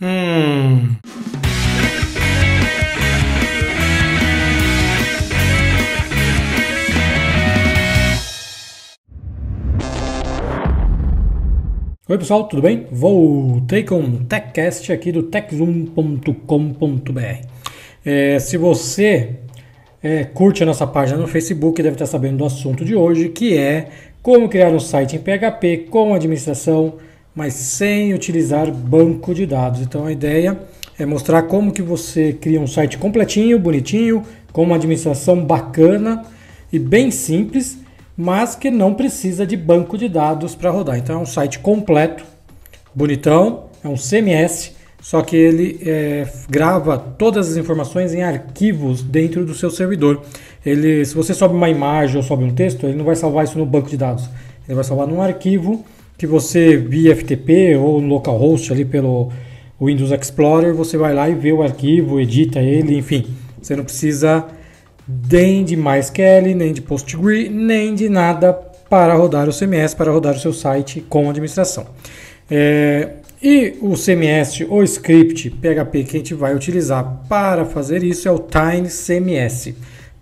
Hum. Oi pessoal, tudo bem? Voltei com o TechCast aqui do techzoom.com.br. É, se você é, curte a nossa página no Facebook, deve estar sabendo do assunto de hoje, que é como criar um site em PHP com administração, mas sem utilizar banco de dados. Então a ideia é mostrar como que você cria um site completinho, bonitinho, com uma administração bacana e bem simples mas que não precisa de banco de dados para rodar. Então é um site completo, bonitão, é um CMS, só que ele é, grava todas as informações em arquivos dentro do seu servidor. Ele, se você sobe uma imagem ou sobe um texto, ele não vai salvar isso no banco de dados. Ele vai salvar num arquivo que você via FTP ou localhost ali pelo Windows Explorer, você vai lá e vê o arquivo, edita ele, enfim. Você não precisa nem de MySQL, nem de PostgreSQL, nem de nada para rodar o CMS, para rodar o seu site com administração. É, e o CMS, o script PHP que a gente vai utilizar para fazer isso é o Tiny CMS.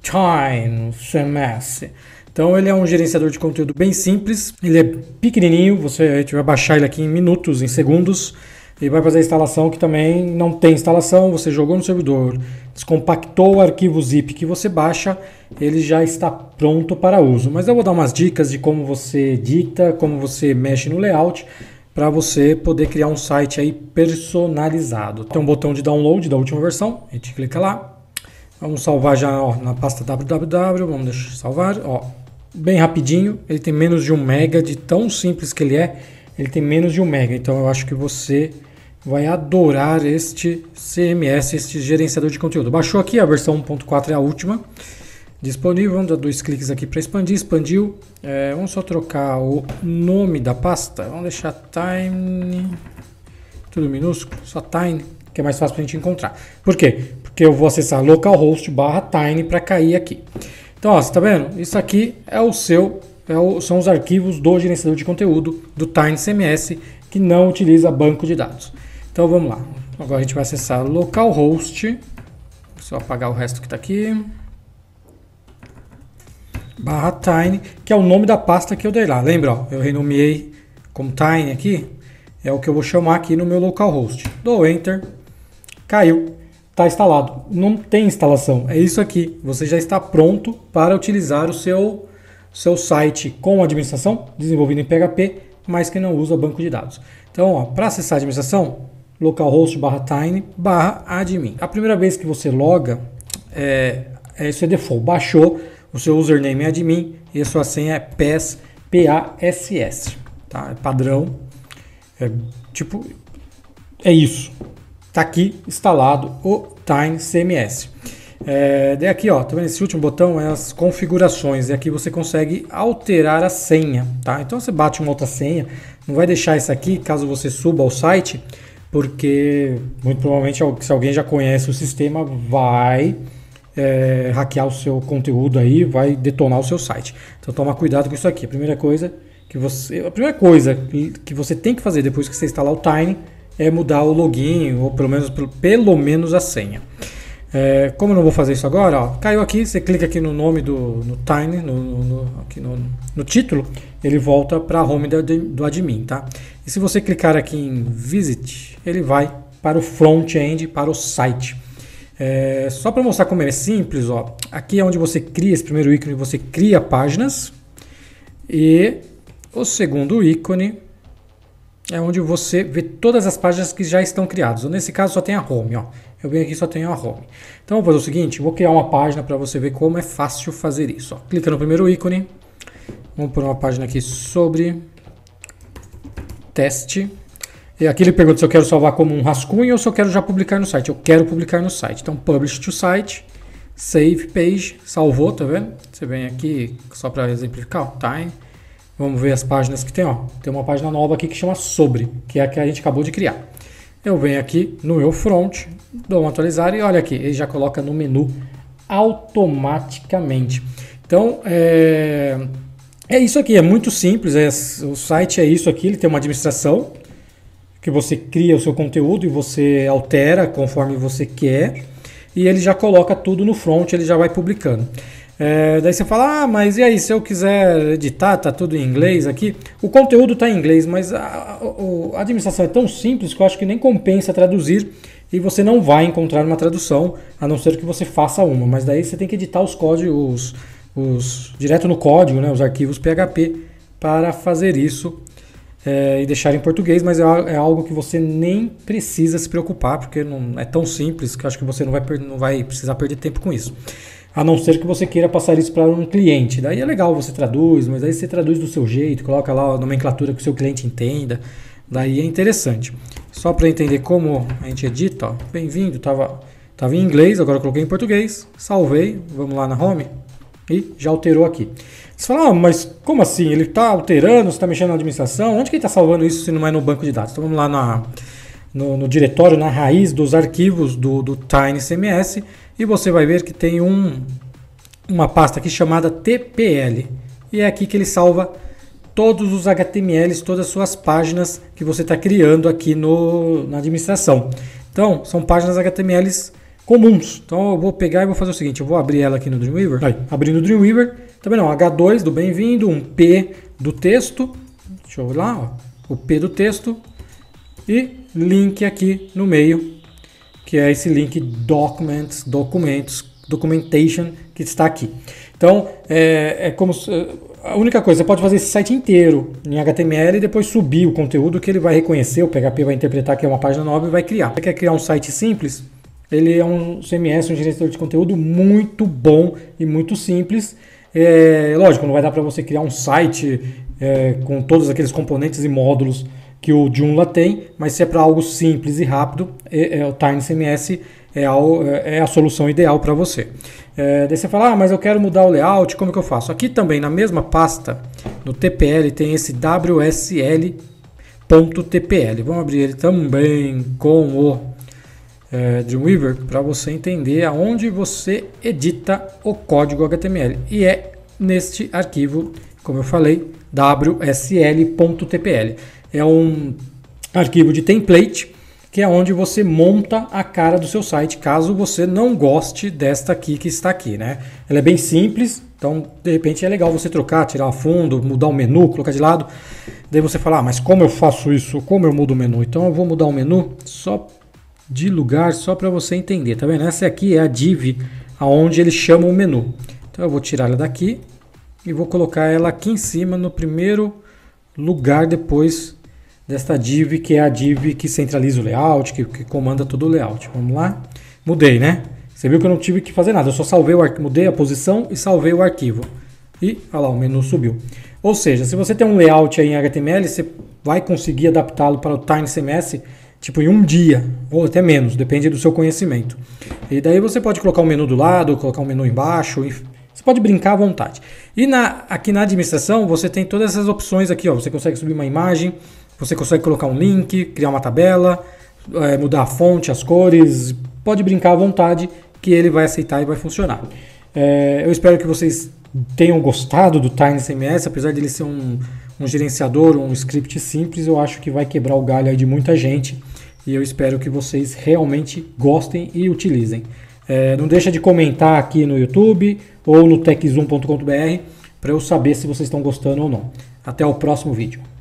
Tiny CMS. Então ele é um gerenciador de conteúdo bem simples, ele é pequenininho, você a gente vai baixar ele aqui em minutos, em segundos. Ele vai fazer a instalação que também não tem instalação, você jogou no servidor, descompactou o arquivo zip que você baixa, ele já está pronto para uso. Mas eu vou dar umas dicas de como você edita, como você mexe no layout, para você poder criar um site aí personalizado. Tem um botão de download da última versão, a gente clica lá. Vamos salvar já ó, na pasta www, vamos deixar salvar, ó, bem rapidinho, ele tem menos de um mega, de tão simples que ele é, ele tem menos de um mega, então eu acho que você vai adorar este CMS, este gerenciador de conteúdo. Baixou aqui, a versão 1.4 é a última disponível. Vamos dar dois cliques aqui para expandir. Expandiu. É, vamos só trocar o nome da pasta. Vamos deixar Tiny. Tudo minúsculo, só Tiny, que é mais fácil para a gente encontrar. Por quê? Porque eu vou acessar localhost barra Tiny para cair aqui. Então, ó, você está vendo? Isso aqui é o seu, é o, são os arquivos do gerenciador de conteúdo do Tiny CMS que não utiliza banco de dados. Então vamos lá. Agora a gente vai acessar localhost. Só apagar o resto que está aqui. Barra Tiny, que é o nome da pasta que eu dei lá. Lembra? Ó, eu renomeei como Tiny aqui. É o que eu vou chamar aqui no meu localhost. Dou Enter. Caiu. Está instalado. Não tem instalação. É isso aqui. Você já está pronto para utilizar o seu, seu site com administração, desenvolvido em PHP, mas que não usa banco de dados. Então, para acessar a administração, localhost barra tiny barra admin. A primeira vez que você loga, é, é, isso é default. Baixou, o seu username é admin e a sua senha é PASS, P-A-S-S. Tá? É padrão. É, tipo, é isso. Está aqui instalado o Tiny CMS. É, aqui, ó, tá vendo? Esse último botão é as configurações. E aqui você consegue alterar a senha, tá? Então você bate uma outra senha. Não vai deixar isso aqui caso você suba ao site porque muito provavelmente se alguém já conhece o sistema vai é, hackear o seu conteúdo aí, vai detonar o seu site. Então toma cuidado com isso aqui. A primeira coisa que você, a primeira coisa que você tem que fazer depois que você instalar o Tiny é mudar o login ou pelo menos pelo menos a senha. É, como eu não vou fazer isso agora, ó, caiu aqui, você clica aqui no nome do no Tiny, no, no, aqui no, no título, ele volta para a home do, do admin, tá? E se você clicar aqui em Visit, ele vai para o front-end, para o site. É, só para mostrar como é simples, ó, aqui é onde você cria esse primeiro ícone, você cria páginas. E o segundo ícone é onde você vê todas as páginas que já estão criadas. Nesse caso só tem a home, ó. Eu venho aqui só tenho a home. Então vou fazer o seguinte, vou criar uma página para você ver como é fácil fazer isso. Ó. Clica no primeiro ícone. Vamos por uma página aqui sobre teste. E aqui ele pergunta se eu quero salvar como um rascunho ou se eu quero já publicar no site. Eu quero publicar no site. Então publish to site, save page, salvou, tá vendo? Você vem aqui só para exemplificar, ó, time. Vamos ver as páginas que tem, ó. Tem uma página nova aqui que chama sobre, que é a que a gente acabou de criar. Eu venho aqui no meu front, dou um atualizar e olha aqui, ele já coloca no menu automaticamente. Então, é, é isso aqui, é muito simples. É, o site é isso aqui, ele tem uma administração, que você cria o seu conteúdo e você altera conforme você quer, e ele já coloca tudo no front, ele já vai publicando. É, daí você fala, ah, mas e aí, se eu quiser editar, tá tudo em inglês aqui. O conteúdo está em inglês, mas a, a, administração é tão simples que eu acho que nem compensa traduzir e você não vai encontrar uma tradução, a não ser que você faça uma. Mas daí você tem que editar os códigos, os, direto no código, né, os arquivos PHP, para fazer isso é, e deixar em português, mas é, é, algo que você nem precisa se preocupar, porque não é tão simples que eu acho que você não vai, não vai precisar perder tempo com isso a não ser que você queira passar isso para um cliente. Daí é legal, você traduz, mas aí você traduz do seu jeito, coloca lá a nomenclatura que o seu cliente entenda. Daí é interessante. Só para entender como a gente edita, bem-vindo, tava, tava em inglês, agora coloquei em português, salvei, vamos lá na home e já alterou aqui. Você fala, ah, mas como assim? Ele está alterando, está mexendo na administração? Onde que ele está salvando isso se não é no banco de dados? Então vamos lá na, no, no diretório, na raiz dos arquivos do, do TinyCMS e você vai ver que tem um, uma pasta aqui chamada TPL. E é aqui que ele salva todos os HTMLs, todas as suas páginas que você está criando aqui no, na administração. Então, são páginas HTMLs comuns. Então, eu vou pegar e vou fazer o seguinte, eu vou abrir ela aqui no Dreamweaver. Aí, abrindo o Dreamweaver, também não, H2 do bem-vindo, um P do texto, deixa eu ver lá, ó, o P do texto e link aqui no meio que é esse link documents, documentos, documentation que está aqui. Então, é, é como se, a única coisa, você pode fazer esse site inteiro em HTML e depois subir o conteúdo que ele vai reconhecer, o PHP vai interpretar que é uma página nova e vai criar. Você quer criar um site simples? Ele é um CMS, um gerenciador de conteúdo muito bom e muito simples. É, lógico, não vai dar para você criar um site é, com todos aqueles componentes e módulos que o Joomla tem, mas se é para algo simples e rápido, é, é, o TinyCMS é, é, a solução ideal para você. É, daí você fala, ah, mas eu quero mudar o layout, como que eu faço? Aqui também, na mesma pasta, no TPL, tem esse WSL.tpl. Vamos abrir ele também com o é, Dreamweaver para você entender aonde você edita o código HTML. E é neste arquivo, como eu falei, WSL.tpl é um arquivo de template que é onde você monta a cara do seu site, caso você não goste desta aqui que está aqui, né? Ela é bem simples, então de repente é legal você trocar, tirar fundo, mudar o menu, colocar de lado. Daí você fala, ah, mas como eu faço isso? Como eu mudo o menu? Então eu vou mudar o menu só de lugar, só para você entender, tá vendo? Essa aqui é a div aonde ele chama o menu. Então eu vou tirar ela daqui e vou colocar ela aqui em cima no primeiro lugar depois desta div, que é a div que centraliza o layout, que, que comanda todo o layout. Vamos lá. Mudei, né? Você viu que eu não tive que fazer nada, eu só salvei o arquivo, mudei a posição e salvei o arquivo. E, olha lá, o menu subiu. Ou seja, se você tem um layout aí em HTML, você vai conseguir adaptá-lo para o TinyCMS tipo em um dia, ou até menos, depende do seu conhecimento. E daí você pode colocar um menu do lado, colocar um menu embaixo, você pode brincar à vontade. E na, aqui na administração você tem todas essas opções aqui, ó. Você consegue subir uma imagem, você consegue colocar um link, criar uma tabela, é, mudar a fonte, as cores, pode brincar à vontade que ele vai aceitar e vai funcionar. É, eu espero que vocês tenham gostado do TinyCMS, apesar dele ser um, um gerenciador, um script simples, eu acho que vai quebrar o galho de muita gente e eu espero que vocês realmente gostem e utilizem. É, não deixa de comentar aqui no YouTube ou no techzoom.com.br para eu saber se vocês estão gostando ou não. Até o próximo vídeo.